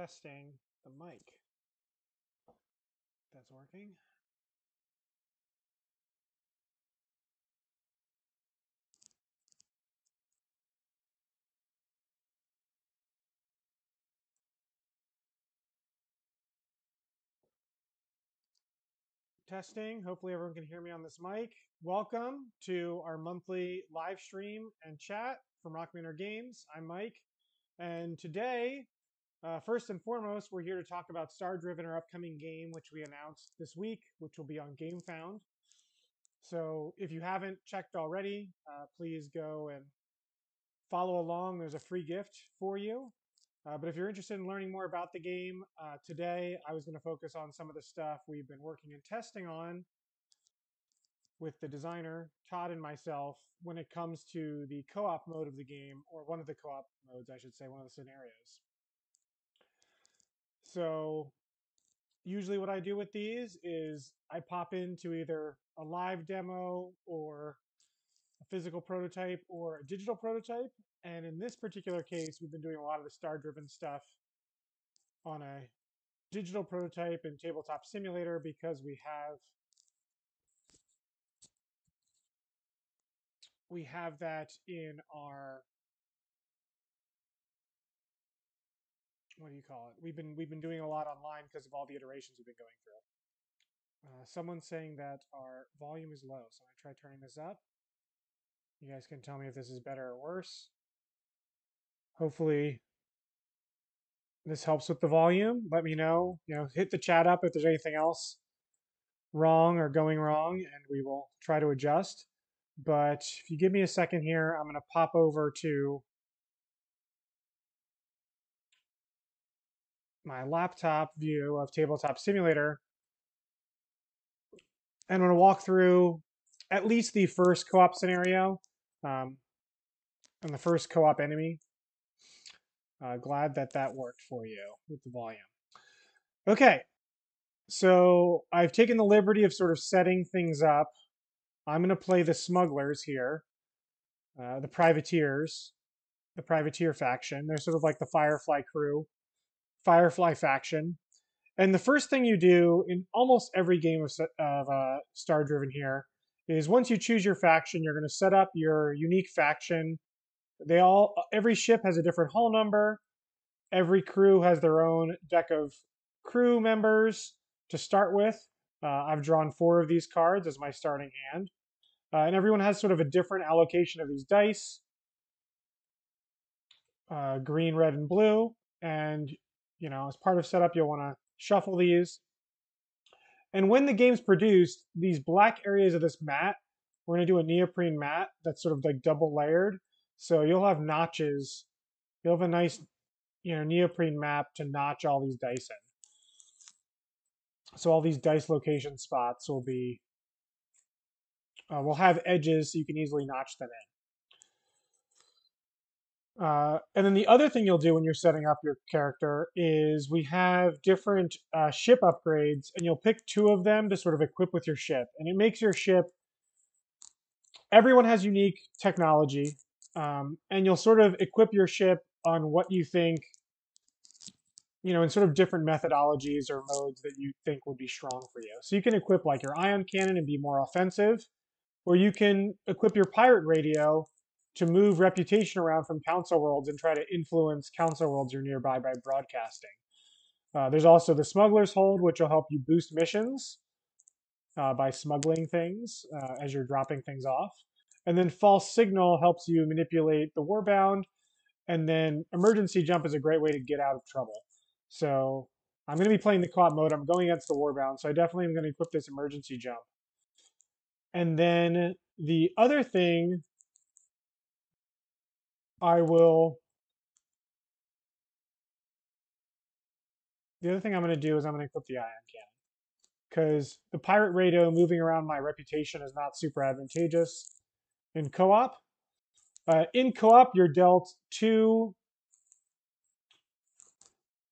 testing the mic. That's working. Testing. Hopefully everyone can hear me on this mic. Welcome to our monthly live stream and chat from Rock Manor Games. I'm Mike. And today uh, first and foremost, we're here to talk about Star Driven, our upcoming game, which we announced this week, which will be on GameFound. So if you haven't checked already, uh, please go and follow along. There's a free gift for you. Uh, but if you're interested in learning more about the game, uh, today I was going to focus on some of the stuff we've been working and testing on with the designer, Todd, and myself when it comes to the co op mode of the game, or one of the co op modes, I should say, one of the scenarios. So usually what I do with these is I pop into either a live demo or a physical prototype or a digital prototype. And in this particular case, we've been doing a lot of the star driven stuff on a digital prototype and tabletop simulator because we have we have that in our what do you call it? We've been we've been doing a lot online because of all the iterations we've been going through. Uh, someone's saying that our volume is low, so I'm gonna try turning this up. You guys can tell me if this is better or worse. Hopefully, this helps with the volume. Let me know. You know, hit the chat up if there's anything else wrong or going wrong, and we will try to adjust. But if you give me a second here, I'm going to pop over to my laptop view of Tabletop Simulator. And I'm going to walk through at least the first co-op scenario um, and the first co-op enemy. Uh, glad that that worked for you with the volume. Okay, so I've taken the liberty of sort of setting things up. I'm going to play the smugglers here, uh, the privateers, the privateer faction. They're sort of like the Firefly crew Firefly faction. And the first thing you do in almost every game of, of uh, Star Driven here is once you choose your faction, you're going to set up your unique faction. They all every ship has a different hull number. Every crew has their own deck of crew members to start with. Uh, I've drawn four of these cards as my starting hand. Uh, and everyone has sort of a different allocation of these dice. Uh, green, red, and blue. And you know, as part of setup, you'll want to shuffle these. And when the game's produced, these black areas of this mat, we're going to do a neoprene mat that's sort of like double layered. So you'll have notches. You'll have a nice, you know, neoprene map to notch all these dice in. So all these dice location spots will be, uh, will have edges so you can easily notch them in. Uh, and then the other thing you'll do when you're setting up your character is we have different uh, ship upgrades, and you'll pick two of them to sort of equip with your ship. And it makes your ship, everyone has unique technology, um, and you'll sort of equip your ship on what you think, you know, in sort of different methodologies or modes that you think would be strong for you. So you can equip like your ion cannon and be more offensive, or you can equip your pirate radio to move reputation around from council worlds and try to influence council worlds you're nearby by broadcasting. Uh, there's also the smuggler's hold, which will help you boost missions uh, by smuggling things uh, as you're dropping things off. And then false signal helps you manipulate the warbound. And then emergency jump is a great way to get out of trouble. So I'm going to be playing the co-op mode. I'm going against the warbound, so I definitely am going to equip this emergency jump. And then the other thing I will, the other thing I'm going to do is I'm going to equip the ion cannon. Because the pirate radio moving around my reputation is not super advantageous in co-op. Uh, in co-op, you're dealt two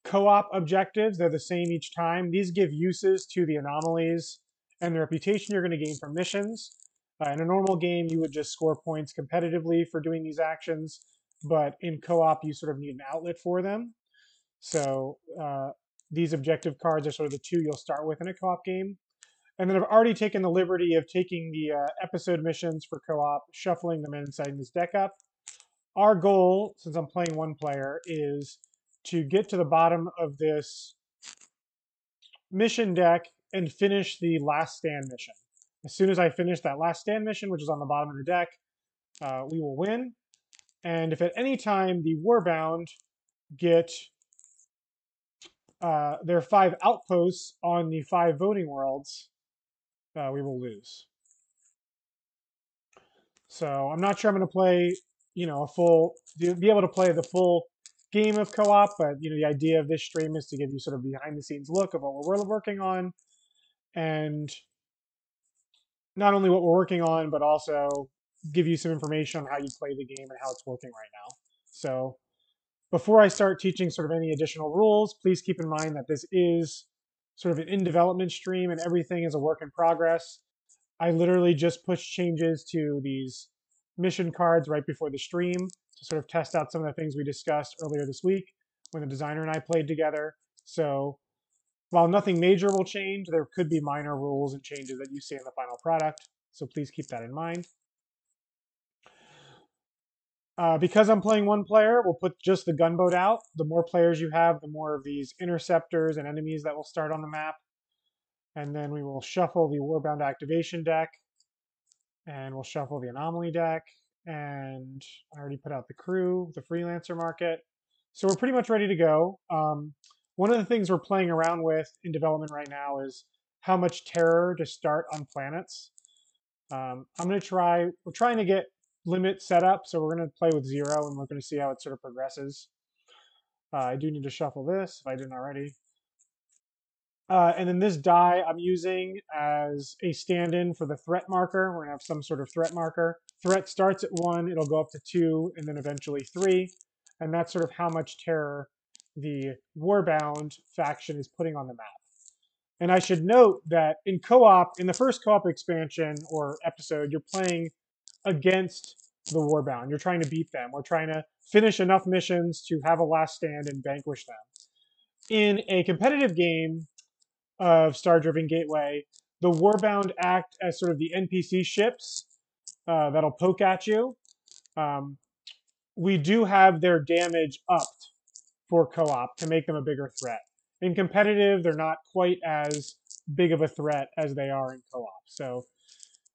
co-op objectives. They're the same each time. These give uses to the anomalies and the reputation you're going to gain from missions. Uh, in a normal game, you would just score points competitively for doing these actions but in co-op you sort of need an outlet for them. So uh, these objective cards are sort of the two you'll start with in a co-op game. And then I've already taken the liberty of taking the uh, episode missions for co-op, shuffling them inside this deck up. Our goal, since I'm playing one player, is to get to the bottom of this mission deck and finish the last stand mission. As soon as I finish that last stand mission, which is on the bottom of the deck, uh, we will win. And if at any time the Warbound get uh, their five outposts on the five voting worlds, uh, we will lose. So I'm not sure I'm going to play, you know, a full, be able to play the full game of co-op, but you know, the idea of this stream is to give you sort of behind the scenes look of what we're working on, and not only what we're working on, but also give you some information on how you play the game and how it's working right now. So before I start teaching sort of any additional rules, please keep in mind that this is sort of an in development stream and everything is a work in progress. I literally just pushed changes to these mission cards right before the stream to sort of test out some of the things we discussed earlier this week when the designer and I played together. So while nothing major will change, there could be minor rules and changes that you see in the final product. So please keep that in mind. Uh, because I'm playing one player, we'll put just the gunboat out. The more players you have, the more of these interceptors and enemies that will start on the map. And then we will shuffle the Warbound activation deck. And we'll shuffle the anomaly deck. And I already put out the crew, the freelancer market. So we're pretty much ready to go. Um, one of the things we're playing around with in development right now is how much terror to start on planets. Um, I'm going to try, we're trying to get limit setup. So we're going to play with zero and we're going to see how it sort of progresses. Uh, I do need to shuffle this if I didn't already. Uh, and then this die I'm using as a stand-in for the threat marker. We're going to have some sort of threat marker. Threat starts at one, it'll go up to two, and then eventually three. And that's sort of how much terror the Warbound faction is putting on the map. And I should note that in co-op, in the first co-op expansion or episode, you're playing against the Warbound. You're trying to beat them. We're trying to finish enough missions to have a last stand and vanquish them. In a competitive game of Star Driven Gateway, the Warbound act as sort of the NPC ships uh, that'll poke at you. Um, we do have their damage upped for co-op to make them a bigger threat. In competitive, they're not quite as big of a threat as they are in co-op. So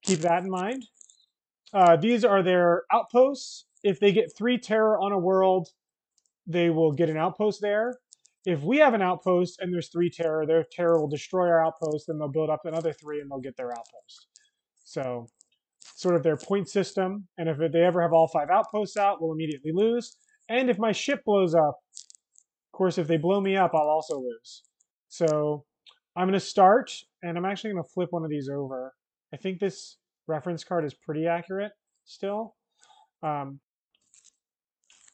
keep that in mind. Uh, these are their outposts. If they get three terror on a world, they will get an outpost there. If we have an outpost and there's three terror, their terror will destroy our outpost, then they'll build up another three and they'll get their outpost. So sort of their point system. And if they ever have all five outposts out, we'll immediately lose. And if my ship blows up, of course, if they blow me up, I'll also lose. So I'm going to start, and I'm actually going to flip one of these over. I think this reference card is pretty accurate still. Um,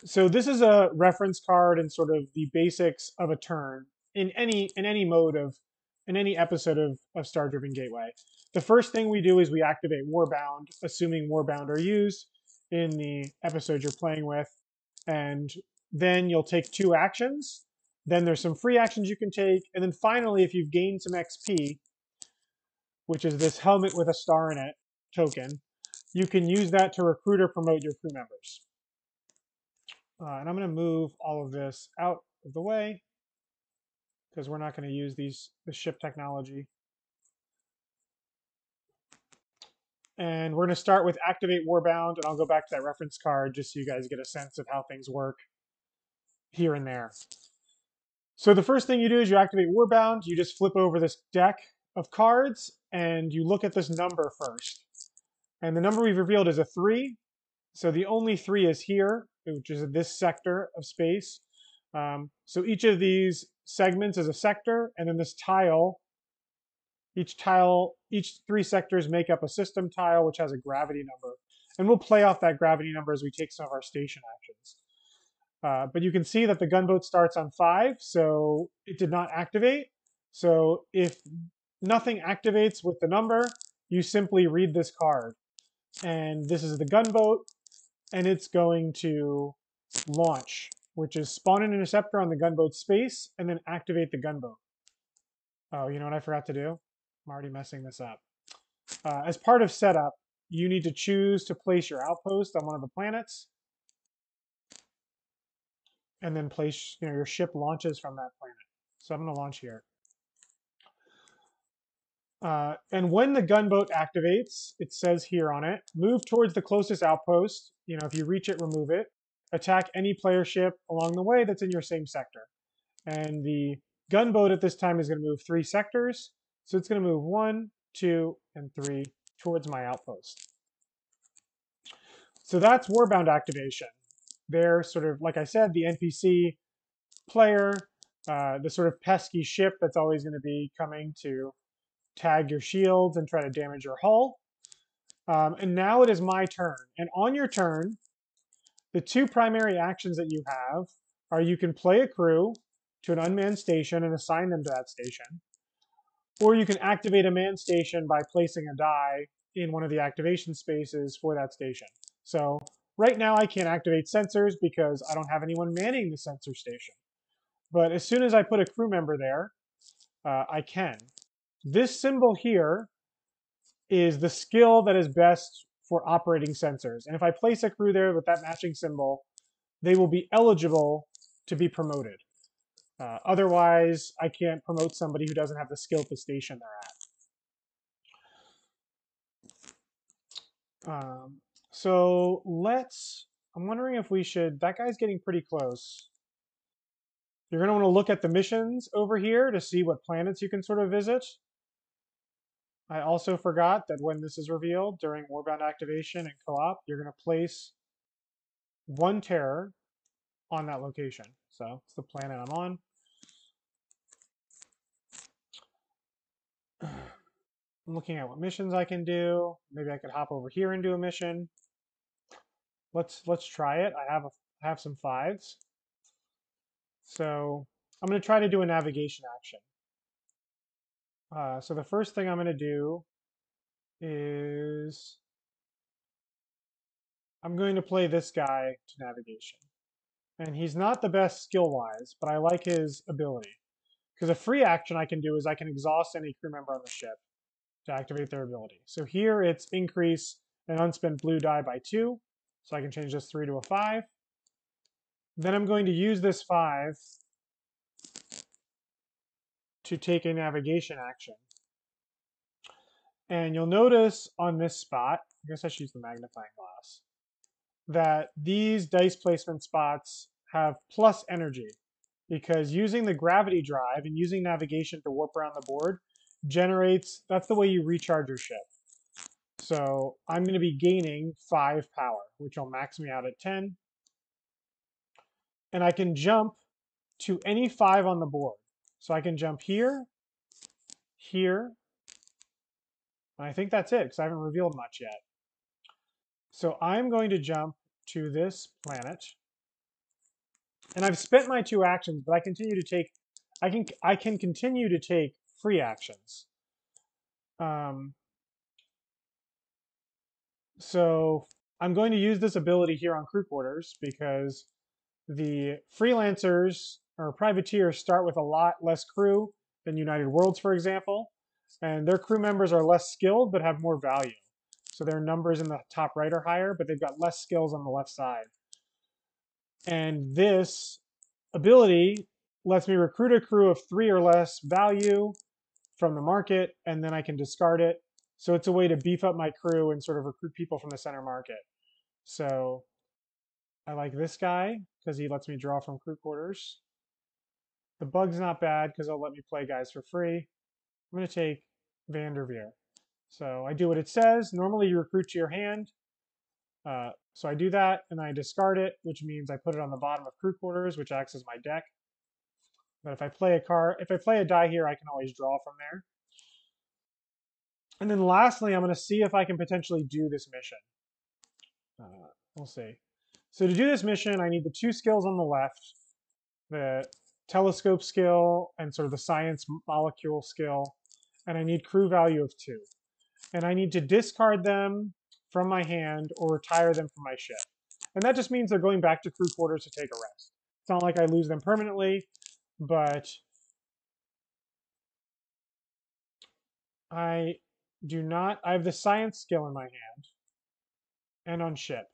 so this is a reference card and sort of the basics of a turn in any in any mode of in any episode of, of Star Driven Gateway. The first thing we do is we activate Warbound, assuming Warbound are used in the episode you're playing with, and then you'll take two actions. Then there's some free actions you can take, and then finally, if you've gained some XP, which is this helmet with a star in it, token, you can use that to recruit or promote your crew members. Uh, and I'm going to move all of this out of the way because we're not going to use these the ship technology. And we're going to start with Activate Warbound, and I'll go back to that reference card just so you guys get a sense of how things work here and there. So the first thing you do is you activate Warbound. You just flip over this deck of cards, and you look at this number first. And the number we've revealed is a 3. So the only 3 is here, which is this sector of space. Um, so each of these segments is a sector, and then this tile, each tile, each three sectors make up a system tile, which has a gravity number. And we'll play off that gravity number as we take some of our station actions. Uh, but you can see that the gunboat starts on 5, so it did not activate. So if nothing activates with the number, you simply read this card and this is the gunboat, and it's going to launch which is spawn an interceptor on the gunboat space and then activate the gunboat. Oh, you know what I forgot to do? I'm already messing this up. Uh, as part of setup, you need to choose to place your outpost on one of the planets and then place, you know, your ship launches from that planet. So I'm going to launch here. Uh, and when the gunboat activates, it says here on it, move towards the closest outpost. You know, if you reach it, remove it. Attack any player ship along the way that's in your same sector. And the gunboat at this time is going to move three sectors. So it's going to move one, two, and three towards my outpost. So that's Warbound activation. They're sort of, like I said, the NPC player, uh, the sort of pesky ship that's always going to be coming to tag your shields and try to damage your hull. Um, and now it is my turn. And on your turn, the two primary actions that you have are you can play a crew to an unmanned station and assign them to that station, or you can activate a manned station by placing a die in one of the activation spaces for that station. So right now I can't activate sensors because I don't have anyone manning the sensor station. But as soon as I put a crew member there, uh, I can. This symbol here is the skill that is best for operating sensors. And if I place a crew there with that matching symbol, they will be eligible to be promoted. Uh, otherwise, I can't promote somebody who doesn't have the skill at the station they're at. Um, so let's, I'm wondering if we should, that guy's getting pretty close. You're going to want to look at the missions over here to see what planets you can sort of visit. I also forgot that when this is revealed during Warbound activation and co-op, you're going to place one terror on that location. So it's the planet I'm on. I'm looking at what missions I can do. Maybe I could hop over here and do a mission. Let's let's try it. I have a, I have some fives. So I'm going to try to do a navigation action. Uh, so the first thing I'm going to do is I'm going to play this guy to navigation. And he's not the best skill-wise, but I like his ability. Because a free action I can do is I can exhaust any crew member on the ship to activate their ability. So here it's increase an unspent blue die by 2. So I can change this 3 to a 5. Then I'm going to use this 5 to take a navigation action. And you'll notice on this spot, I guess I should use the magnifying glass, that these dice placement spots have plus energy because using the gravity drive and using navigation to warp around the board generates, that's the way you recharge your ship. So I'm going to be gaining 5 power, which will max me out at 10. And I can jump to any 5 on the board. So I can jump here, here, and I think that's it because I haven't revealed much yet. So I'm going to jump to this planet. And I've spent my two actions, but I continue to take, I can, I can continue to take free actions. Um, so I'm going to use this ability here on crew quarters because the freelancers or privateers start with a lot less crew than United Worlds, for example, and their crew members are less skilled but have more value. So their numbers in the top right are higher, but they've got less skills on the left side. And this ability lets me recruit a crew of three or less value from the market, and then I can discard it. So it's a way to beef up my crew and sort of recruit people from the center market. So I like this guy because he lets me draw from crew quarters. The bug's not bad because it'll let me play guys for free. I'm going to take Vanderveer. So I do what it says. Normally you recruit to your hand. Uh, so I do that and I discard it, which means I put it on the bottom of crew quarters, which acts as my deck. But if I play a card, if I play a die here, I can always draw from there. And then lastly, I'm going to see if I can potentially do this mission. Uh, we'll see. So to do this mission, I need the two skills on the left, the telescope skill and sort of the science molecule skill, and I need crew value of two. And I need to discard them from my hand or retire them from my ship. And that just means they're going back to crew quarters to take a rest. It's not like I lose them permanently, but I do not, I have the science skill in my hand and on ship,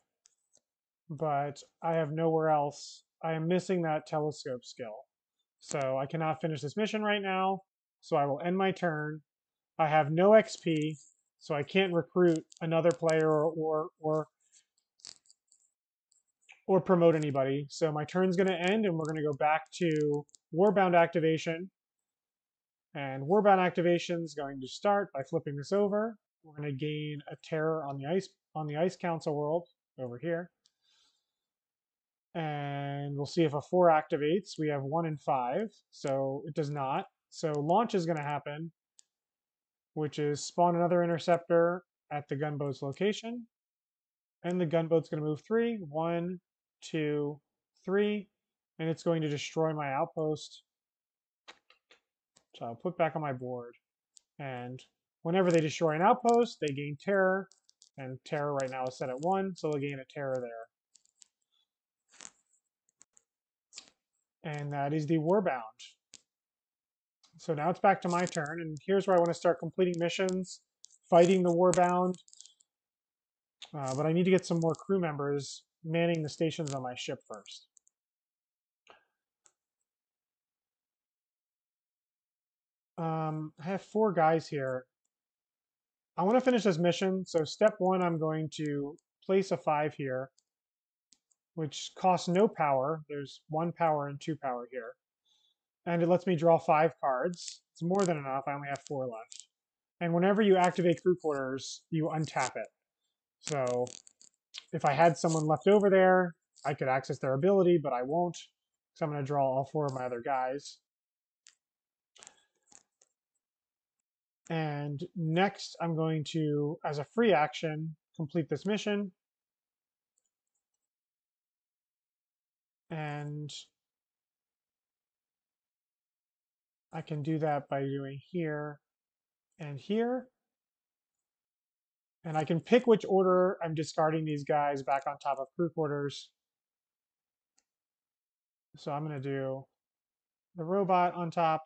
but I have nowhere else. I am missing that telescope skill. So I cannot finish this mission right now. So I will end my turn. I have no XP, so I can't recruit another player or, or, or or promote anybody. So my turn's going to end, and we're going to go back to Warbound activation. And Warbound activation is going to start by flipping this over. We're going to gain a terror on the ice on the Ice Council world over here. And we'll see if a 4 activates. We have 1 and 5, so it does not. So launch is going to happen, which is spawn another interceptor at the gunboat's location. And the gunboat's going to move 3. 1, two, three, and it's going to destroy my outpost. So I'll put back on my board. And whenever they destroy an outpost, they gain terror, and terror right now is set at one, so they'll gain a terror there. And that is the Warbound. So now it's back to my turn, and here's where I want to start completing missions, fighting the Warbound. Uh, but I need to get some more crew members manning the stations on my ship first. Um, I have four guys here. I want to finish this mission. So step one, I'm going to place a five here, which costs no power. There's one power and two power here. And it lets me draw five cards. It's more than enough. I only have four left. And whenever you activate crew quarters, you untap it. So if I had someone left over there, I could access their ability, but I won't. So I'm going to draw all four of my other guys. And next, I'm going to, as a free action, complete this mission. And I can do that by doing here and here. And I can pick which order I'm discarding these guys back on top of crew quarters. So I'm going to do the robot on top.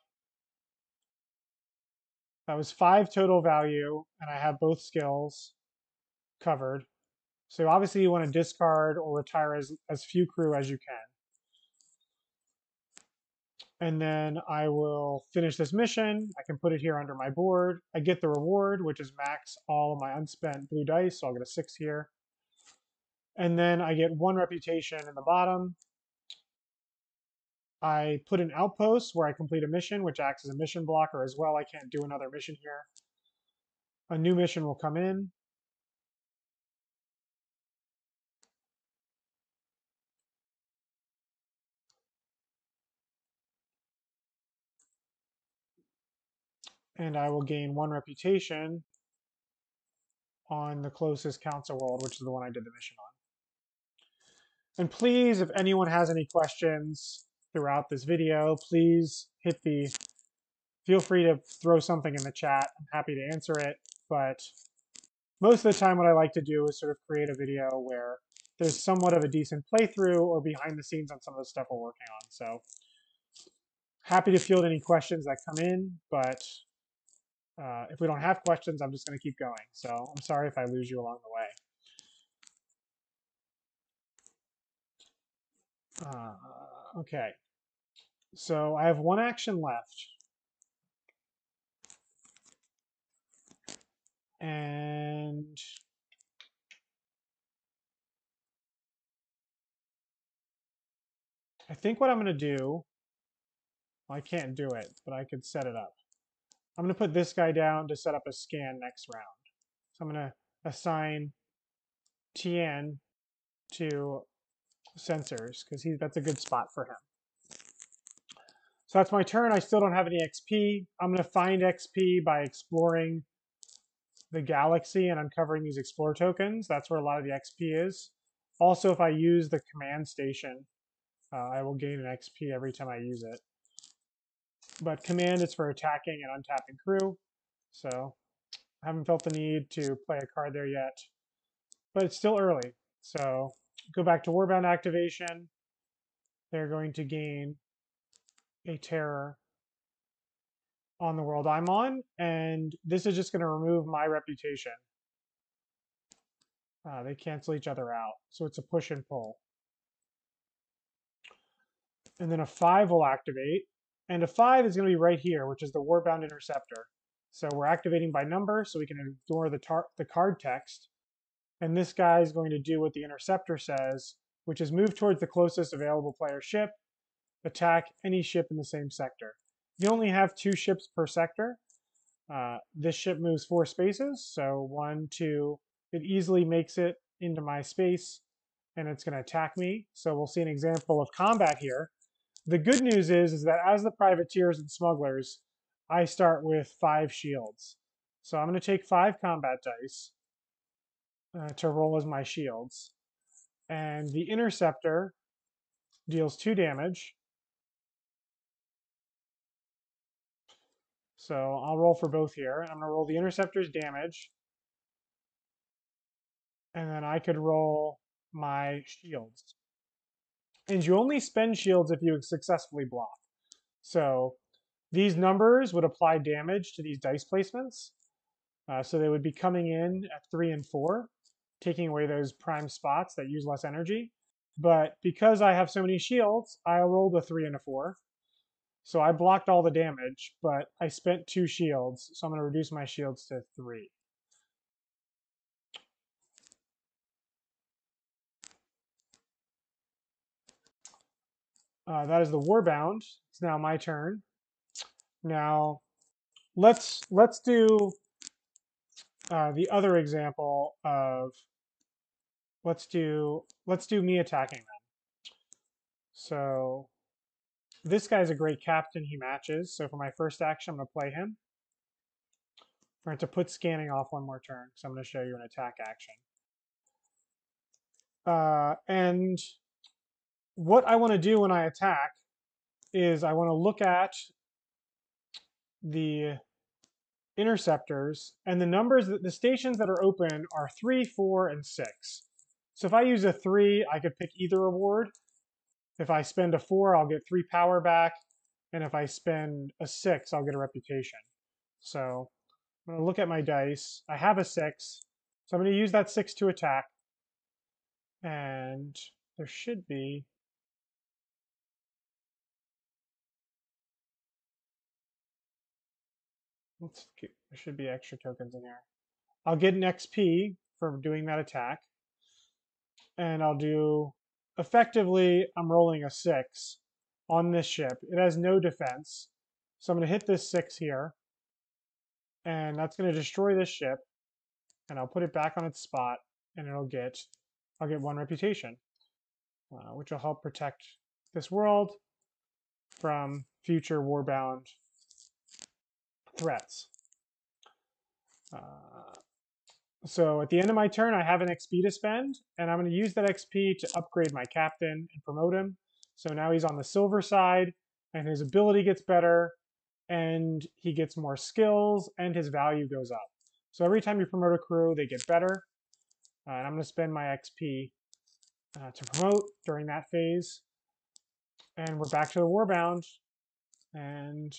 That was five total value, and I have both skills covered. So obviously you want to discard or retire as, as few crew as you can and then I will finish this mission. I can put it here under my board. I get the reward, which is max all of my unspent blue dice, so I'll get a six here. And then I get one reputation in the bottom. I put an outpost where I complete a mission, which acts as a mission blocker as well. I can't do another mission here. A new mission will come in. And I will gain one reputation on the closest council world, which is the one I did the mission on. And please, if anyone has any questions throughout this video, please hit the, feel free to throw something in the chat. I'm happy to answer it, but most of the time what I like to do is sort of create a video where there's somewhat of a decent playthrough or behind the scenes on some of the stuff we're working on. So happy to field any questions that come in, but uh, if we don't have questions, I'm just going to keep going. So I'm sorry if I lose you along the way. Uh, okay. So I have one action left. And I think what I'm going to do, well, I can't do it, but I could set it up. I'm going to put this guy down to set up a scan next round. So I'm going to assign Tien to sensors because that's a good spot for him. So that's my turn. I still don't have any XP. I'm going to find XP by exploring the galaxy and uncovering these explore tokens. That's where a lot of the XP is. Also, if I use the command station, uh, I will gain an XP every time I use it. But command is for attacking and untapping crew. So I haven't felt the need to play a card there yet. But it's still early. So go back to Warbound activation. they're going to gain a terror on the world I'm on, and this is just going to remove my reputation. Uh, they cancel each other out, so it's a push and pull. And then a 5 will activate, and a 5 is going to be right here, which is the Warbound Interceptor. So we're activating by number, so we can ignore the, the card text. And this guy is going to do what the Interceptor says, which is move towards the closest available player ship, attack any ship in the same sector. You only have two ships per sector. Uh, this ship moves four spaces, so one, two, it easily makes it into my space and it's going to attack me. So we'll see an example of combat here. The good news is, is that as the privateers and smugglers, I start with five shields. So I'm going to take five combat dice uh, to roll as my shields. And the interceptor deals two damage. So I'll roll for both here. I'm going to roll the interceptor's damage. And then I could roll my shields. And you only spend shields if you successfully block. So these numbers would apply damage to these dice placements. Uh, so they would be coming in at 3 and 4, taking away those prime spots that use less energy. But because I have so many shields, I rolled a 3 and a 4. So I blocked all the damage, but I spent two shields, so I'm going to reduce my shields to 3. Uh, that is the Warbound. It's now my turn. Now, let's let's do uh, the other example of let's do let's do me attacking them. So this guy's a great captain. He matches. So for my first action, I'm going to play him. We're going to put scanning off one more turn because I'm going to show you an attack action. Uh, and what I want to do when I attack is I want to look at the interceptors and the numbers that the stations that are open are three, four, and six. So if I use a three, I could pick either reward. If I spend a four, I'll get three power back. And if I spend a six, I'll get a reputation. So I'm going to look at my dice. I have a six. So I'm going to use that six to attack. And there should be Let's get, there should be extra tokens in here. I'll get an XP for doing that attack. And I'll do, effectively, I'm rolling a six on this ship. It has no defense. So I'm going to hit this six here. And that's going to destroy this ship. And I'll put it back on its spot. And it'll get, I'll get one reputation. Uh, which will help protect this world from future warbound threats. Uh, so at the end of my turn, I have an XP to spend, and I'm going to use that XP to upgrade my captain and promote him. So now he's on the silver side, and his ability gets better, and he gets more skills, and his value goes up. So every time you promote a crew, they get better. Uh, and I'm going to spend my XP uh, to promote during that phase. And we're back to the Warbound. And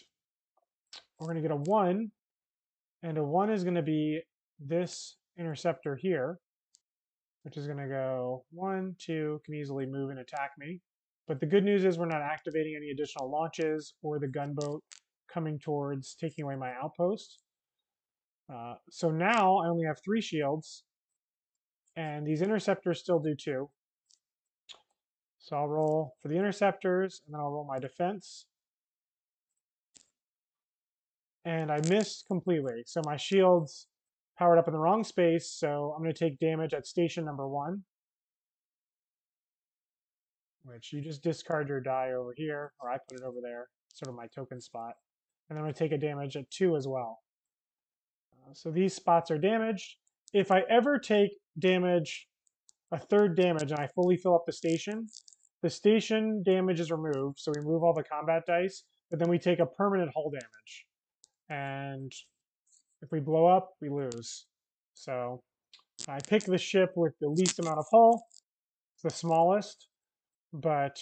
we're going to get a 1, and a 1 is going to be this interceptor here, which is going to go 1, 2, can easily move and attack me. But the good news is we're not activating any additional launches or the gunboat coming towards taking away my outpost. Uh, so now I only have three shields, and these interceptors still do two. So I'll roll for the interceptors, and then I'll roll my defense and I missed completely. So my shield's powered up in the wrong space, so I'm going to take damage at station number one, which you just discard your die over here, or I put it over there, sort of my token spot. And I'm going to take a damage at two as well. Uh, so these spots are damaged. If I ever take damage, a third damage, and I fully fill up the station, the station damage is removed, so we remove all the combat dice, but then we take a permanent hull damage and if we blow up, we lose. So I pick the ship with the least amount of hull, the smallest, but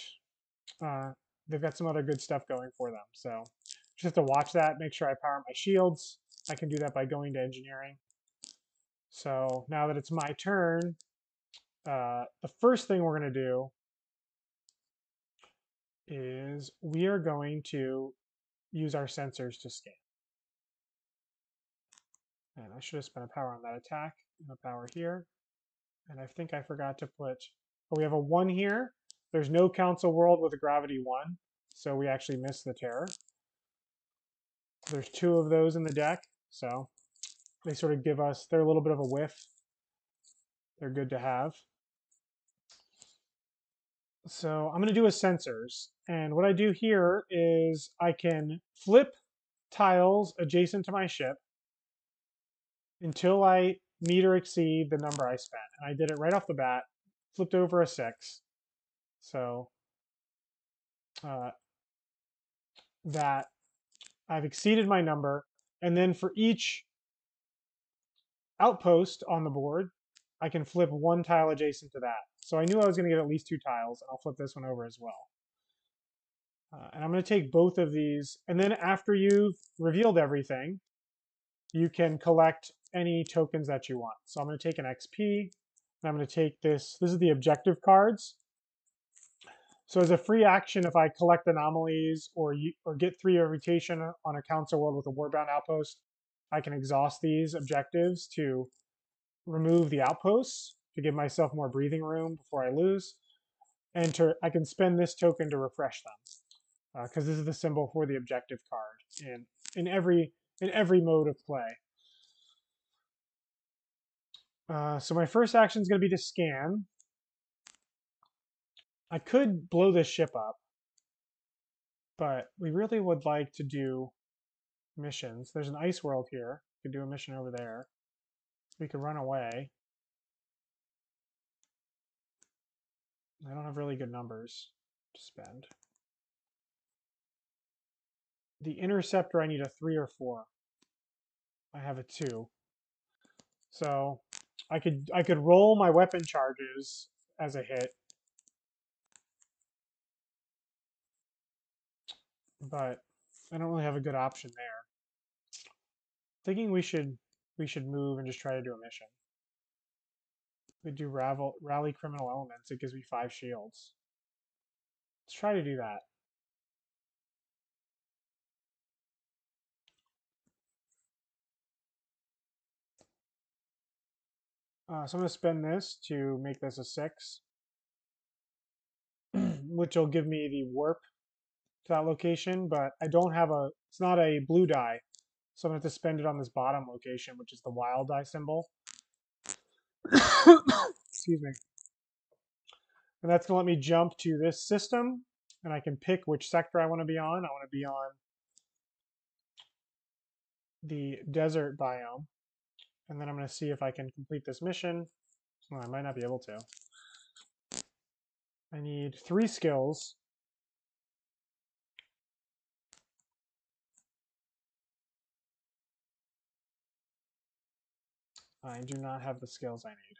uh, they've got some other good stuff going for them. So just to watch that, make sure I power my shields. I can do that by going to engineering. So now that it's my turn, uh, the first thing we're going to do is we are going to use our sensors to scan. And I should have spent a power on that attack and a power here. And I think I forgot to put, oh, we have a one here. There's no council world with a gravity one, so we actually missed the terror. There's two of those in the deck, so they sort of give us, they're a little bit of a whiff. They're good to have. So I'm going to do a sensors. And what I do here is I can flip tiles adjacent to my ship until I meet or exceed the number I spent. And I did it right off the bat, flipped over a six. So uh, that I've exceeded my number. And then for each outpost on the board, I can flip one tile adjacent to that. So I knew I was going to get at least two tiles, I'll flip this one over as well. Uh, and I'm going to take both of these, and then after you've revealed everything, you can collect any tokens that you want. So I'm going to take an XP, and I'm going to take this, this is the objective cards. So as a free action, if I collect anomalies or, or get three reputation on a council world with a warbound outpost, I can exhaust these objectives to remove the outposts to give myself more breathing room before I lose. And to, I can spend this token to refresh them because uh, this is the symbol for the objective card in, in, every, in every mode of play. Uh, so my first action is going to be to scan. I could blow this ship up, but we really would like to do missions. There's an ice world here. We could do a mission over there. We could run away. I don't have really good numbers to spend. The interceptor, I need a three or four. I have a two. So I could I could roll my weapon charges as a hit. But I don't really have a good option there. Thinking we should we should move and just try to do a mission. We do ravel, rally criminal elements. It gives me five shields. Let's try to do that. Uh, so I'm going to spend this to make this a 6, which will give me the warp to that location, but I don't have a, it's not a blue die, so I'm going to have to spend it on this bottom location, which is the wild die symbol. Excuse me. And that's going to let me jump to this system, and I can pick which sector I want to be on. I want to be on the desert biome. And then I'm going to see if I can complete this mission. Well, I might not be able to. I need three skills I do not have the skills I need.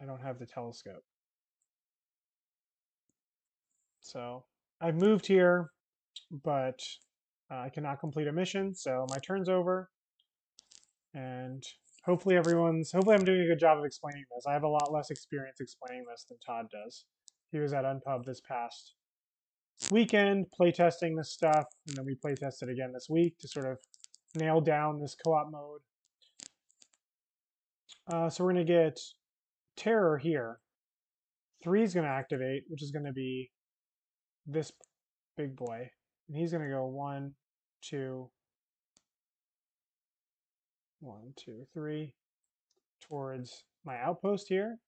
I don't have the telescope. So I've moved here, but uh, I cannot complete a mission, so my turn's over. And hopefully everyone's, hopefully I'm doing a good job of explaining this. I have a lot less experience explaining this than Todd does. He was at Unpub this past weekend playtesting this stuff, and then we playtested again this week to sort of nail down this co-op mode. Uh, so we're going to get terror here. Three is going to activate, which is going to be this big boy. And he's going to go one, two, one, two, three, towards my outpost here.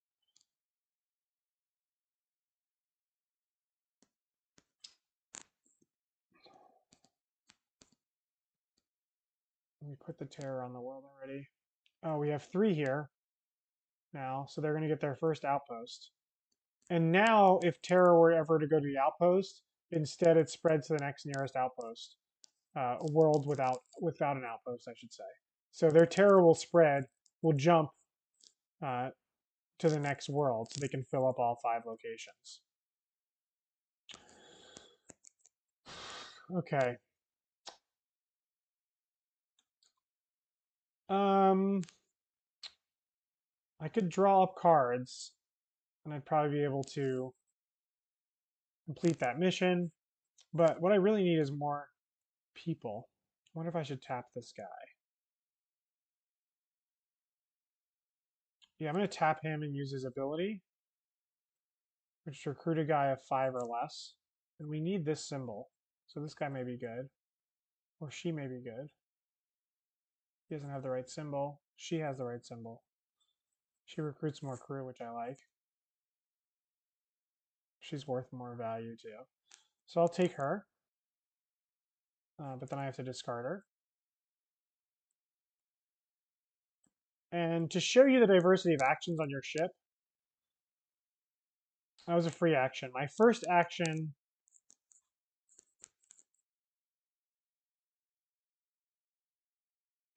Me put the terror on the world already. Oh, we have three here now, so they're going to get their first outpost. And now, if Terror were ever to go to the outpost, instead it spreads to the next nearest outpost. Uh, a world without without an outpost, I should say. So their terror will spread, will jump uh, to the next world, so they can fill up all five locations. Okay. Um, I could draw up cards, and I'd probably be able to complete that mission. But what I really need is more people. I wonder if I should tap this guy. Yeah, I'm going to tap him and use his ability, which recruit a guy of five or less. And we need this symbol. So this guy may be good, or she may be good. He doesn't have the right symbol. She has the right symbol. She recruits more crew, which I like. She's worth more value too. So I'll take her. Uh, but then I have to discard her. And to show you the diversity of actions on your ship, that was a free action. My first action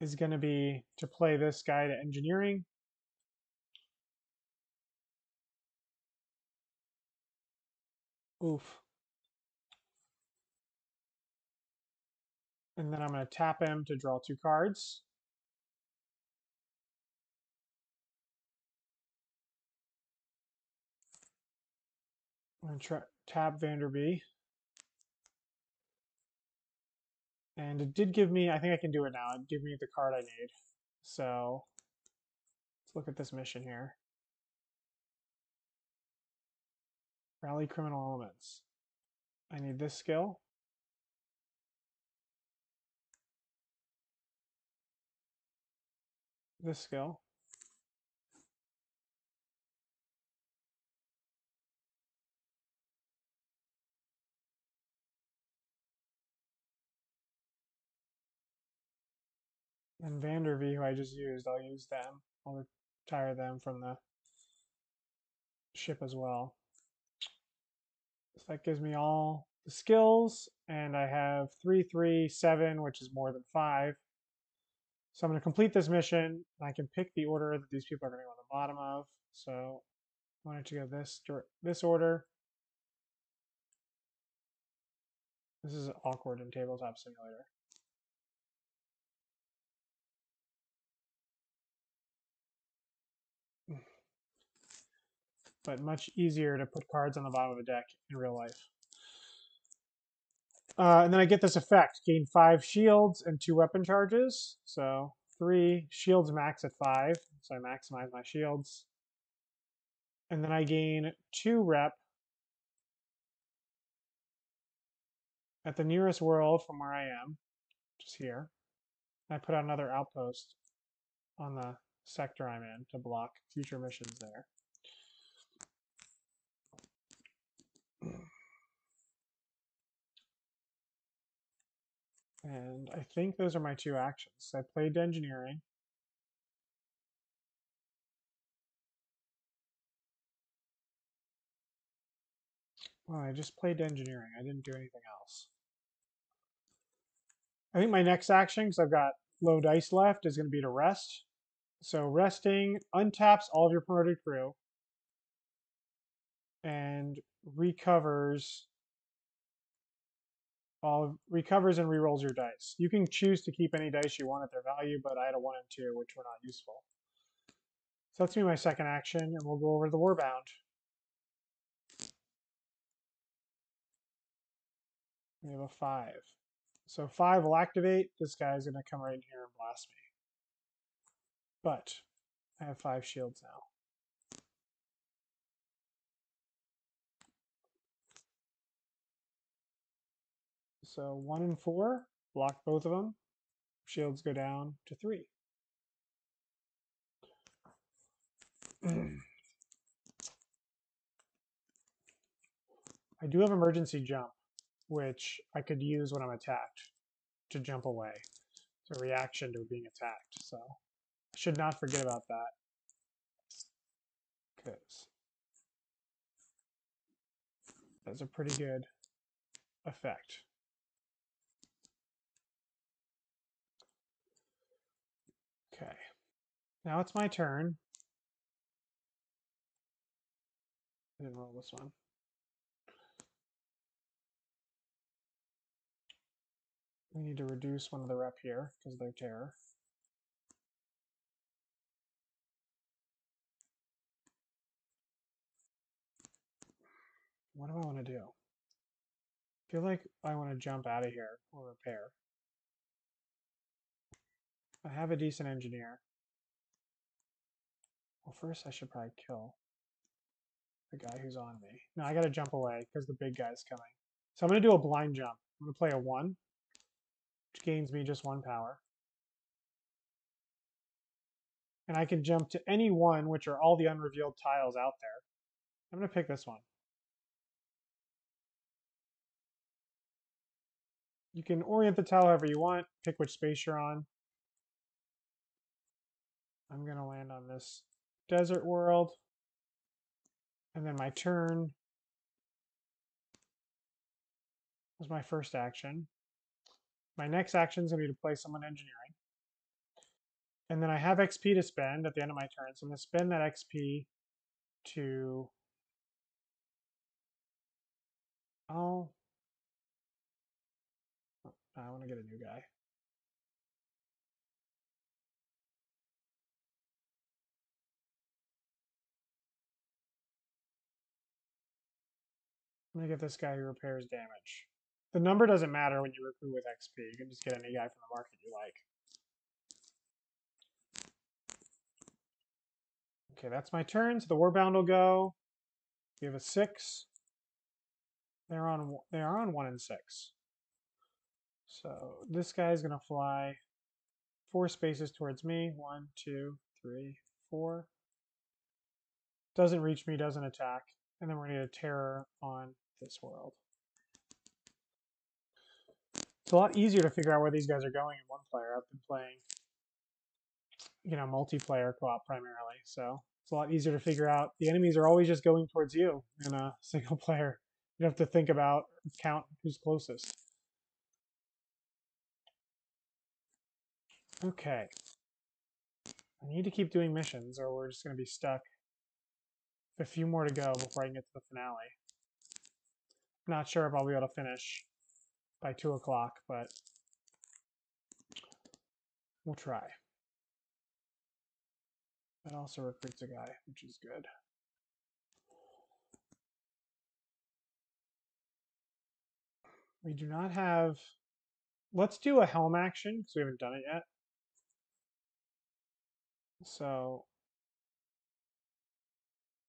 is going to be to play this guy to engineering. Oof. And then I'm going to tap him to draw two cards. To tab Vanderby. And it did give me, I think I can do it now. It gave me the card I need. So let's look at this mission here. Rally criminal elements. I need this skill. This skill. And Vandervee, who I just used, I'll use them. I'll retire them from the ship as well. So that gives me all the skills, and I have three, three, seven, which is more than five. So I'm going to complete this mission, and I can pick the order that these people are going to go on the bottom of. So I wanted to go this this order. This is awkward in Tabletop Simulator. But much easier to put cards on the bottom of a deck in real life. Uh, and then I get this effect, gain five shields and two weapon charges. So three shields max at five, so I maximize my shields. And then I gain two rep at the nearest world from where I am, just here. I put out another outpost on the sector I'm in to block future missions there. And I think those are my two actions. I played engineering. Well, I just played engineering. I didn't do anything else. I think my next action, because I've got low dice left, is going to be to rest. So resting untaps all of your promoted crew and recovers all recovers and rerolls your dice. You can choose to keep any dice you want at their value, but I had a 1 and 2, which were not useful. So that's me my second action, and we'll go over to the Warbound. We have a 5. So 5 will activate. This guy's going to come right in here and blast me. But I have 5 shields now. So one and four, block both of them. Shields go down to three. I do have emergency jump, which I could use when I'm attacked to jump away. It's a reaction to being attacked, so I should not forget about that. Because that's a pretty good effect. Okay. Now it's my turn. I didn't roll this one. We need to reduce one of the rep here because they're terror. What do I want to do? I feel like I want to jump out of here or repair. I have a decent engineer. Well, first I should probably kill the guy who's on me. No, I gotta jump away because the big guy's coming. So I'm gonna do a blind jump. I'm gonna play a one, which gains me just one power. And I can jump to any one, which are all the unrevealed tiles out there. I'm gonna pick this one. You can orient the tile however you want, pick which space you're on. I'm gonna land on this desert world. And then my turn was my first action. My next action is going to be to play someone engineering. And then I have XP to spend at the end of my turn. So I'm going to spend that XP to... Oh. I want to get a new guy. I'm gonna get this guy who repairs damage. The number doesn't matter when you recruit with XP. You can just get any guy from the market you like. Okay, that's my turn. So the Warbound will go. We have a six. They're on. They are on one and six. So this guy's gonna fly four spaces towards me. One, two, three, four. Doesn't reach me. Doesn't attack. And then we're gonna get a terror on this world. It's a lot easier to figure out where these guys are going in one player. I've been playing, you know, multiplayer co-op primarily, so it's a lot easier to figure out. The enemies are always just going towards you in a single player. You have to think about count who's closest. Okay. I need to keep doing missions or we're just going to be stuck. A few more to go before I can get to the finale. Not sure if I'll be able to finish by 2 o'clock, but we'll try. That also recruits a guy, which is good. We do not have... Let's do a helm action, because we haven't done it yet. So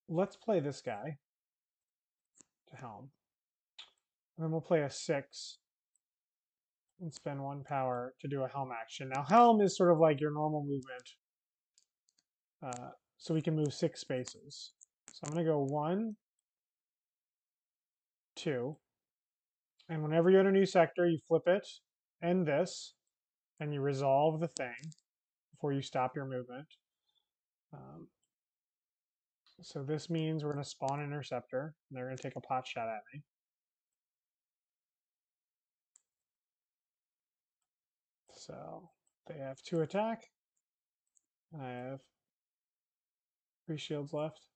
let's play this guy to helm. And then we'll play a six and spend one power to do a helm action. Now helm is sort of like your normal movement. Uh, so we can move six spaces. So I'm going to go one, two, and whenever you're in a new sector, you flip it and this, and you resolve the thing before you stop your movement. Um, so this means we're going to spawn an interceptor, and they're going to take a pot shot at me. So they have two attack. I have three shields left.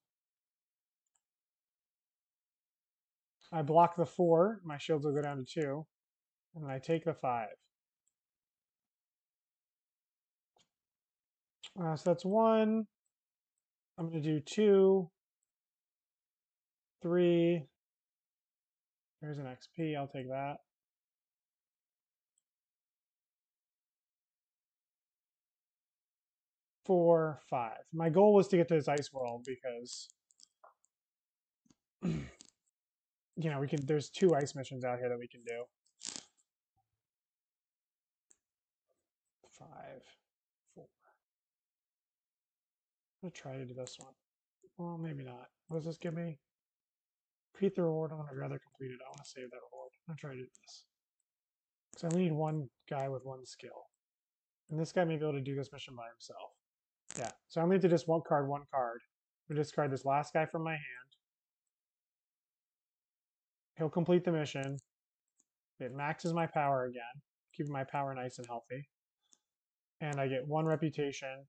I block the four, my shields will go down to two. And I take the five. Uh, so that's one. I'm going to do two, three. There's an XP, I'll take that. Four, five. My goal was to get to this ice world because, you know, we can. There's two ice missions out here that we can do. Five, four. I'm gonna try to do this one. Well, maybe not. What does this give me? Complete the reward. I to rather complete it. I want to save that reward. I'm gonna try to do this. Because I only need one guy with one skill. And this guy may be able to do this mission by himself. Yeah, so I'm going to just one card, one card. I'm going to discard this last guy from my hand. He'll complete the mission. It maxes my power again, keeping my power nice and healthy. And I get one reputation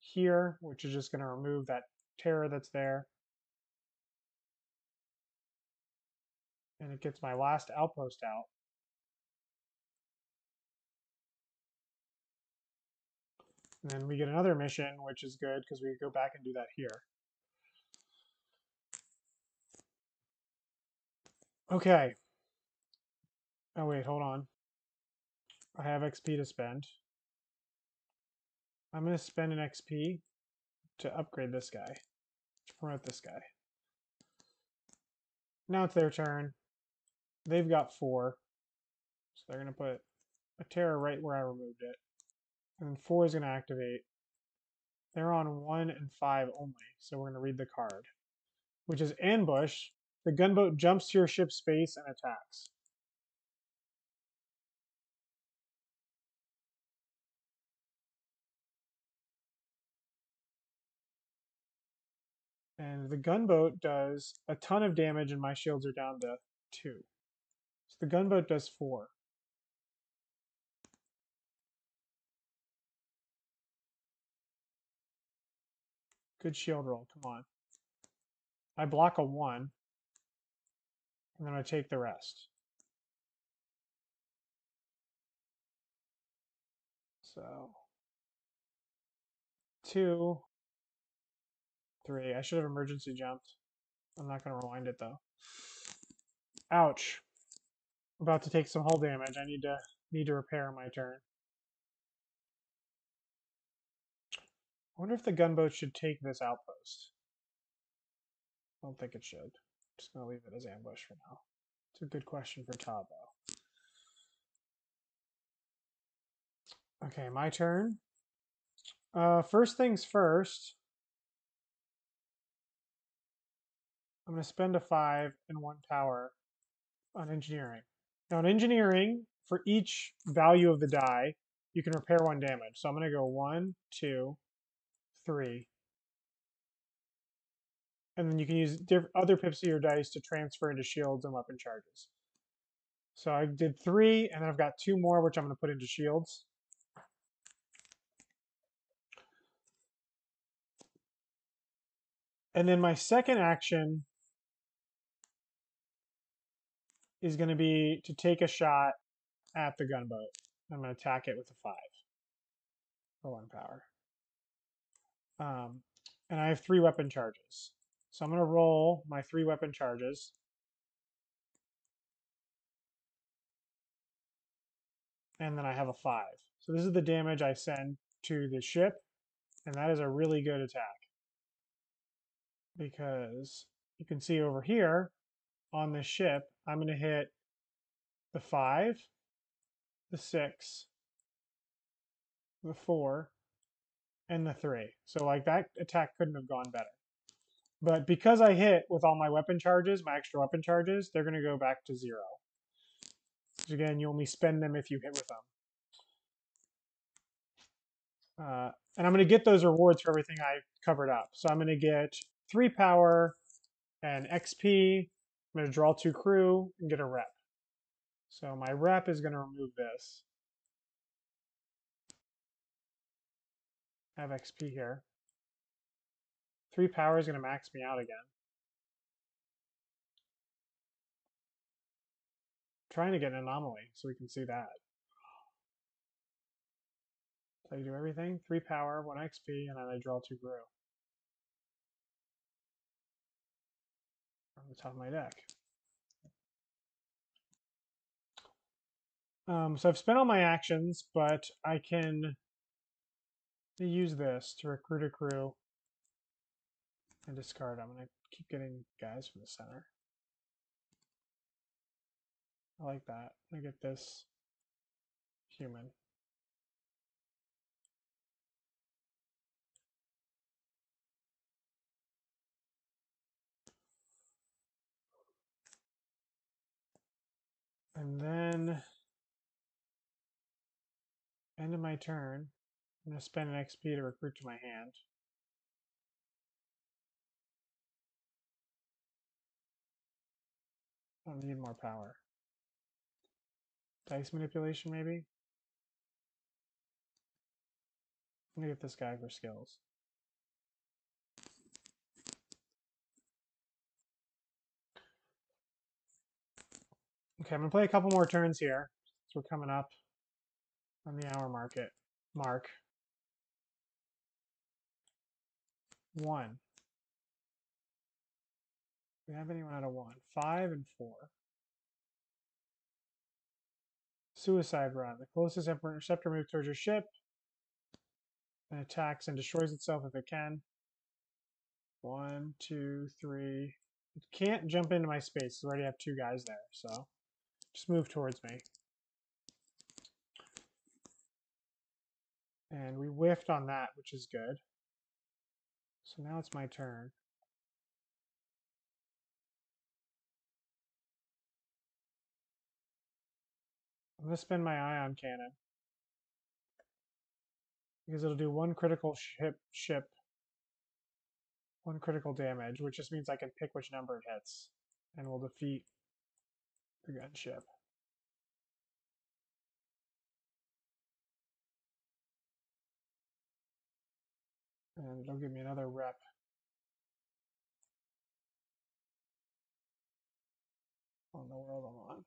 here, which is just going to remove that terror that's there. And it gets my last outpost out. And then we get another mission, which is good because we go back and do that here. Okay. Oh, wait, hold on. I have XP to spend. I'm going to spend an XP to upgrade this guy, to promote this guy. Now it's their turn. They've got four. So they're going to put a terror right where I removed it. And then four is going to activate. They're on one and five only, so we're going to read the card, which is ambush. The gunboat jumps to your ship's space and attacks. And the gunboat does a ton of damage and my shields are down to two. So the gunboat does four. Good shield roll, come on. I block a one, and then I take the rest. So, two, three. I should have emergency jumped. I'm not going to rewind it though. Ouch. About to take some hull damage. I need to need to repair my turn. Wonder if the gunboat should take this outpost. I don't think it should. I'm just going to leave it as ambush for now. It's a good question for though. Okay, my turn. Uh, first things first, I'm going to spend a 5 and 1 power on engineering. Now in engineering, for each value of the die, you can repair one damage. So I'm going to go 1, 2, three. And then you can use other pips of your dice to transfer into shields and weapon charges. So I did three, and then I've got two more, which I'm going to put into shields. And then my second action is going to be to take a shot at the gunboat. I'm going to attack it with a five for one power. Um, and I have three weapon charges. So I'm going to roll my three weapon charges. And then I have a five. So this is the damage I send to the ship. And that is a really good attack. Because you can see over here on the ship, I'm going to hit the five, the six, the four, and the three. So like that attack couldn't have gone better. But because I hit with all my weapon charges, my extra weapon charges, they're going to go back to zero. So again, you only spend them if you hit with them. Uh, and I'm going to get those rewards for everything I covered up. So I'm going to get three power and XP. I'm going to draw two crew and get a rep. So my rep is going to remove this. Have XP here. Three power is going to max me out again. trying to get an anomaly so we can see that. So you do everything, three power, one XP, and then I draw two brew. From the top of my deck. Um, so I've spent all my actions, but I can to use this to recruit a crew and discard. I'm going to keep getting guys from the center. I like that. I get this human. And then end of my turn, I'm going to spend an XP to recruit to my hand. I don't need more power. Dice manipulation, maybe? I'm going to get this guy for skills. Okay, I'm going to play a couple more turns here. So we're coming up on the hour market mark. One. Do we have anyone out of one? Five and four. Suicide run. The closest Emperor Interceptor moves towards your ship and attacks and destroys itself if it can. One, two, three. It can't jump into my space. I already have two guys there, so just move towards me. And we whiffed on that, which is good. So now it's my turn. I'm going to spend my ion cannon. Because it'll do one critical ship, ship, one critical damage, which just means I can pick which number it hits. And will defeat the gunship. And it'll give me another rep. on the world I'm on.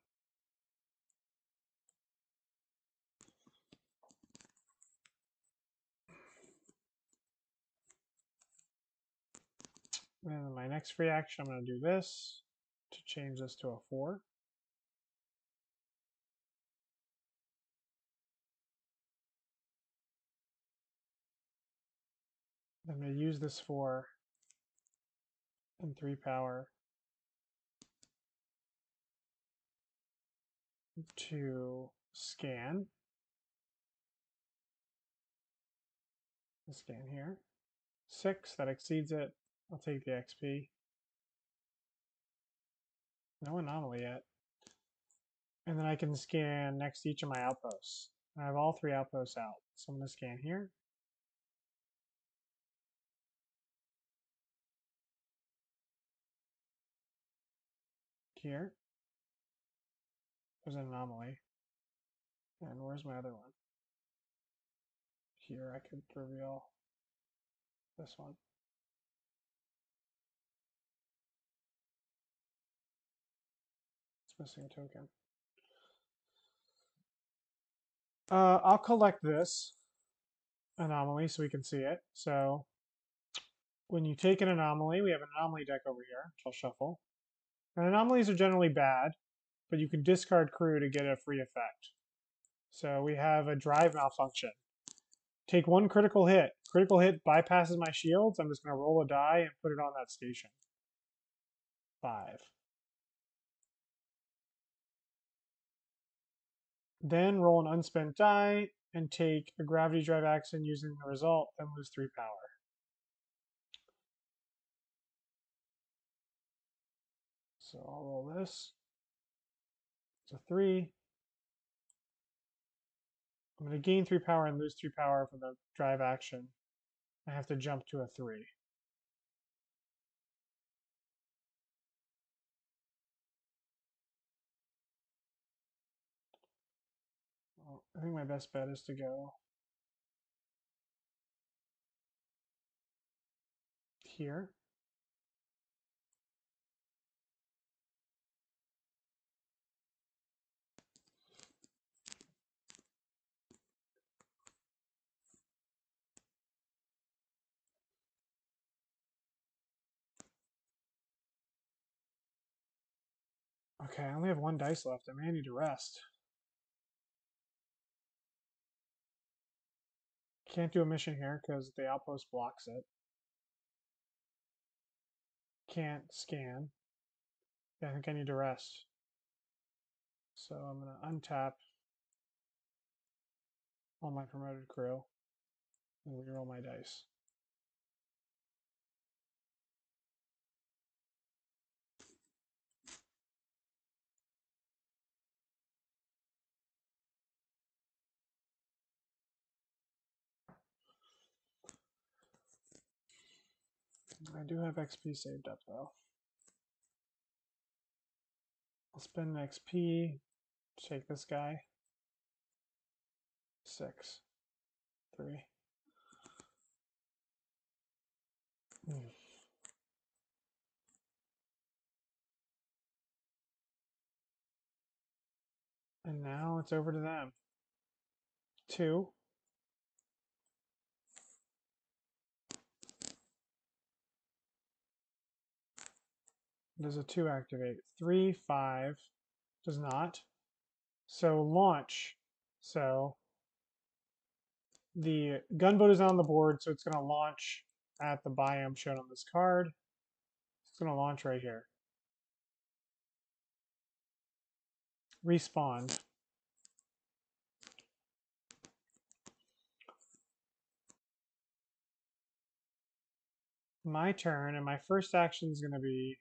And my next free action, I'm going to do this to change this to a 4. I'm going to use this for in 3 power to scan. Scan here. 6, that exceeds it. I'll take the XP. No anomaly yet. And then I can scan next to each of my outposts. I have all three outposts out. So I'm going to scan here. Here. There's an anomaly. And where's my other one? Here I could reveal this one. It's missing token. Uh, I'll collect this anomaly so we can see it. So when you take an anomaly, we have an anomaly deck over here, which I'll shuffle. And anomalies are generally bad but you can discard crew to get a free effect. So we have a drive malfunction. Take one critical hit. Critical hit bypasses my shields. I'm just going to roll a die and put it on that station. Five. Then roll an unspent die and take a gravity drive action using the result, then lose three power. So I'll roll this. So three. I'm going to gain three power and lose three power for the drive action. I have to jump to a three. I think my best bet is to go here. Okay, I only have one dice left. I may need to rest. Can't do a mission here because the outpost blocks it. Can't scan. Yeah, I think I need to rest. So I'm going to untap all my promoted crew and reroll my dice. I do have XP saved up though. I'll spend XP, take this guy. Six, three. And now it's over to them. Two. Does a 2 activate? 3, 5 does not. So launch. So the gunboat is on the board, so it's going to launch at the biome shown on this card. It's going to launch right here. Respawn. My turn, and my first action is going to be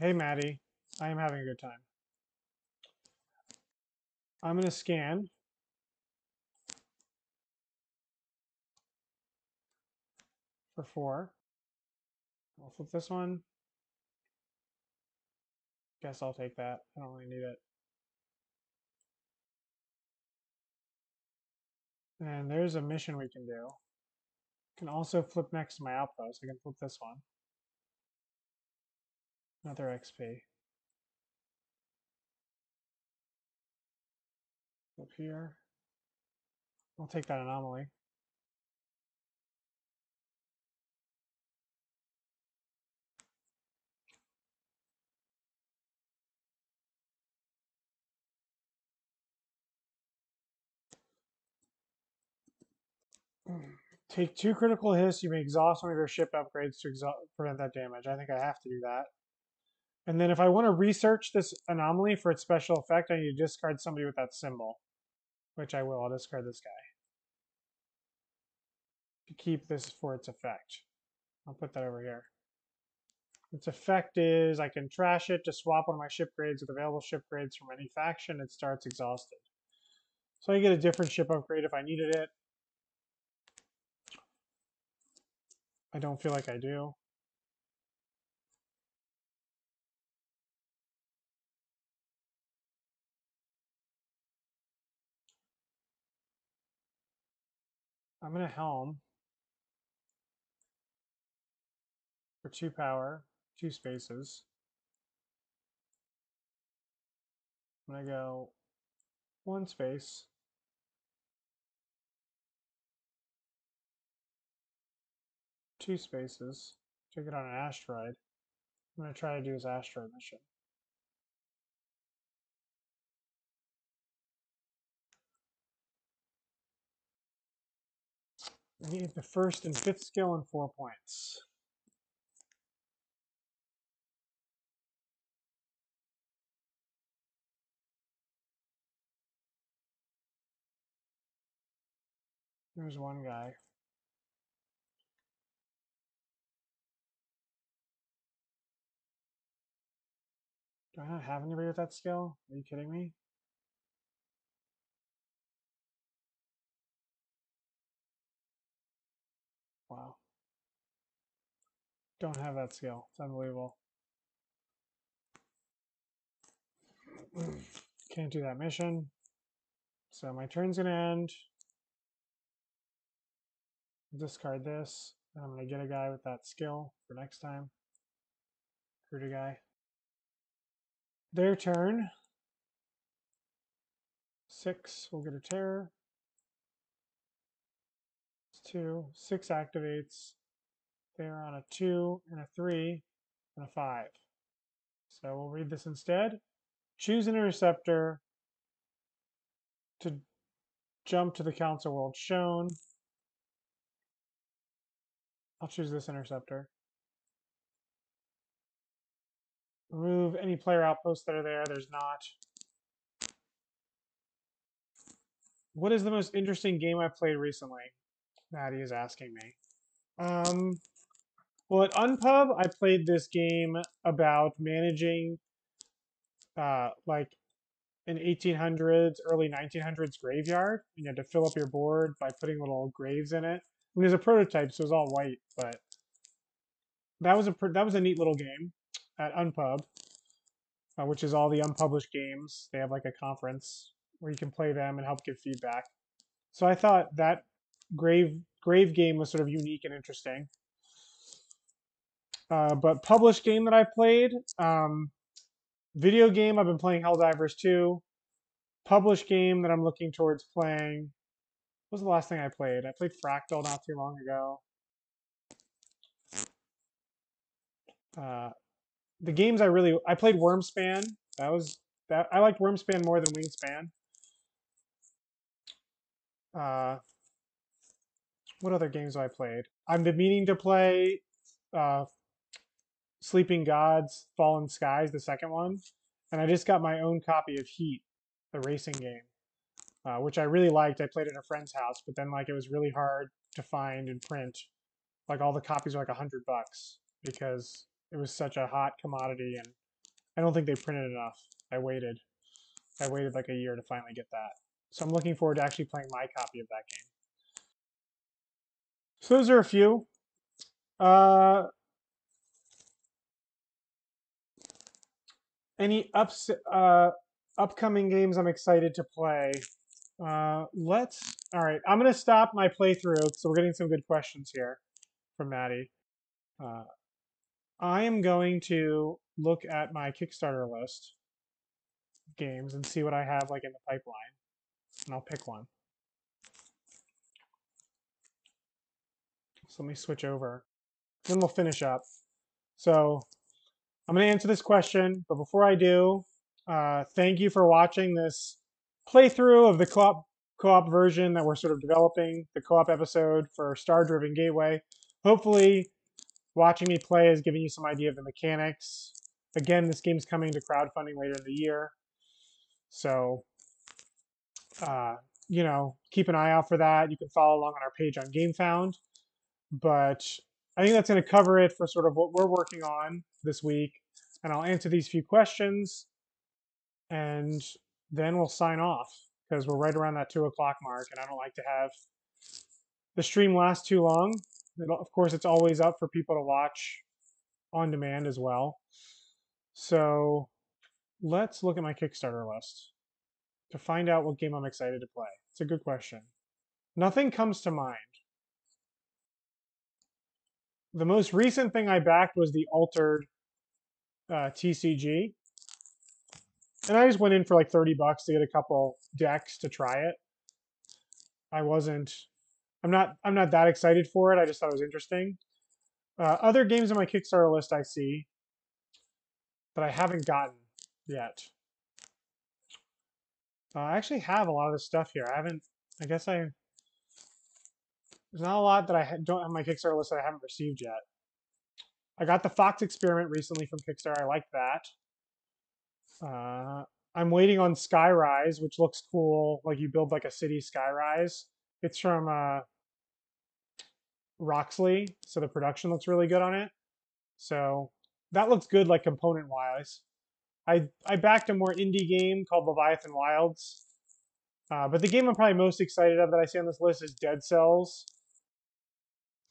Hey, Maddie. I am having a good time. I'm going to scan. For four. I'll flip this one. Guess I'll take that. I don't really need it. And there's a mission we can do. Can also flip next to my outpost. I can flip this one. Another XP. Up here. I'll take that anomaly. Take two critical hits. You may exhaust one of your ship upgrades to prevent that damage. I think I have to do that. And then if I want to research this anomaly for its special effect, I need to discard somebody with that symbol, which I will. I'll discard this guy to keep this for its effect. I'll put that over here. Its effect is I can trash it to swap one of my ship grades with available ship grades from any faction. It starts exhausted. So I get a different ship upgrade if I needed it. I don't feel like I do. I'm going to helm for two power, two spaces. I'm going to go one space. Two spaces. Take it on an asteroid. I'm going to try to do his asteroid mission. I need the first and fifth skill and four points. There's one guy. Do I not have anybody with that skill? Are you kidding me? Don't have that skill. It's unbelievable. Can't do that mission. So my turn's going to end. Discard this. And I'm going to get a guy with that skill for next time. Recruit a guy. Their turn. Six, we'll get a terror two, six activates. They're on a two and a three and a five. So we'll read this instead. Choose an interceptor to jump to the council world shown. I'll choose this interceptor. Remove any player outposts that are there. There's not. What is the most interesting game I've played recently? Maddie is asking me. Um, well, at Unpub, I played this game about managing, uh, like, an 1800s, early 1900s graveyard. You had to fill up your board by putting little graves in it. I mean, it was a prototype, so it was all white, but that was a that was a neat little game at Unpub, uh, which is all the unpublished games. They have like a conference where you can play them and help give feedback. So I thought that Grave Grave game was sort of unique and interesting. Uh, but published game that I played, um, video game I've been playing Helldivers 2. Published game that I'm looking towards playing What was the last thing I played? I played Fractal not too long ago. Uh, the games I really I played Wyrmspan. That was that I liked Wyrmspan more than Wingspan. Uh, what other games have I played? I've been meaning to play uh, Sleeping Gods, Fallen Skies, the second one, and I just got my own copy of Heat, the racing game, uh, which I really liked. I played at a friend's house, but then like it was really hard to find and print. Like all the copies were like a hundred bucks because it was such a hot commodity, and I don't think they printed enough. I waited. I waited like a year to finally get that. So I'm looking forward to actually playing my copy of that game. So those are a few. Uh, any ups, uh, upcoming games I'm excited to play? Uh, let's. All right, I'm gonna stop my playthrough. So we're getting some good questions here from Maddie. Uh, I am going to look at my Kickstarter list games and see what I have like in the pipeline, and I'll pick one. So let me switch over. Then we'll finish up. So I'm going to answer this question, but before I do, uh, thank you for watching this playthrough of the co-op co-op version that we're sort of developing, the co-op episode for Star Driven Gateway. Hopefully, watching me play has given you some idea of the mechanics. Again, this game's coming to crowdfunding later in the year. So, uh, you know, keep an eye out for that. You can follow along on our page on GameFound. But I think that's going to cover it for sort of what we're working on this week. And I'll answer these few questions and then we'll sign off because we're right around that two o'clock mark and I don't like to have the stream last too long. of course, it's always up for people to watch on demand as well. So let's look at my Kickstarter list to find out what game I'm excited to play. It's a good question. Nothing comes to mind the most recent thing I backed was the altered uh, TCG. And I just went in for like 30 bucks to get a couple decks to try it. I wasn't, I'm not, I'm not that excited for it. I just thought it was interesting. Uh, other games on my Kickstarter list I see that I haven't gotten yet. Uh, I actually have a lot of this stuff here. I haven't, I guess I, there's not a lot that I don't have my Kickstarter list that I haven't received yet. I got the Fox Experiment recently from Kickstarter. I like that. Uh, I'm waiting on Skyrise, which looks cool. Like you build like a city Skyrise. It's from uh, Roxley, so the production looks really good on it. So that looks good, like component wise. I I backed a more indie game called Leviathan Wilds, uh, but the game I'm probably most excited of that I see on this list is Dead Cells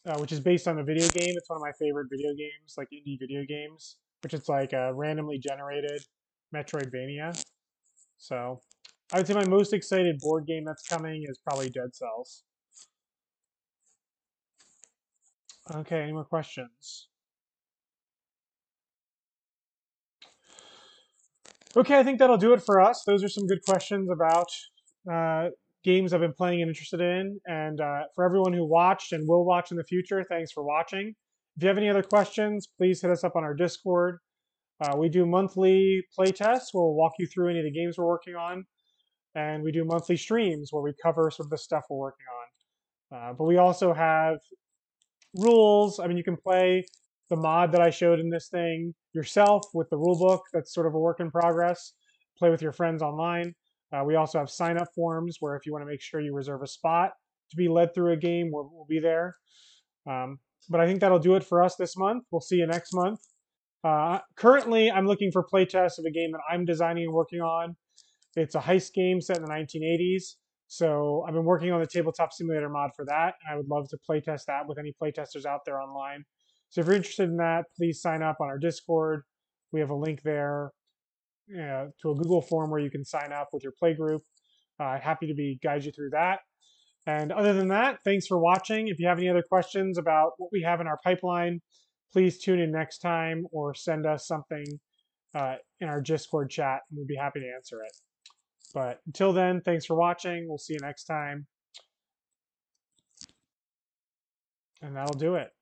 uh, which is based on a video game. It's one of my favorite video games, like indie video games, which it's like a randomly generated Metroidvania. So I would say my most excited board game that's coming is probably Dead Cells. Okay, any more questions? Okay, I think that'll do it for us. Those are some good questions about uh, games I've been playing and interested in. And uh, for everyone who watched and will watch in the future, thanks for watching. If you have any other questions, please hit us up on our Discord. Uh, we do monthly playtests where we'll walk you through any of the games we're working on. And we do monthly streams where we cover sort of the stuff we're working on. Uh, but we also have rules. I mean, you can play the mod that I showed in this thing yourself with the rule book. That's sort of a work in progress. Play with your friends online. Uh, we also have sign up forms where if you want to make sure you reserve a spot to be led through a game, we'll, we'll be there. Um, but I think that'll do it for us this month. We'll see you next month. Uh, currently, I'm looking for playtests of a game that I'm designing and working on. It's a heist game set in the 1980s. So I've been working on the tabletop simulator mod for that, and I would love to playtest that with any playtesters out there online. So if you're interested in that, please sign up on our Discord. We have a link there to a Google form where you can sign up with your play group. Uh, happy to be guide you through that. And other than that, thanks for watching. If you have any other questions about what we have in our pipeline, please tune in next time or send us something uh, in our Discord chat, and we'd be happy to answer it. But until then, thanks for watching. We'll see you next time. And that'll do it.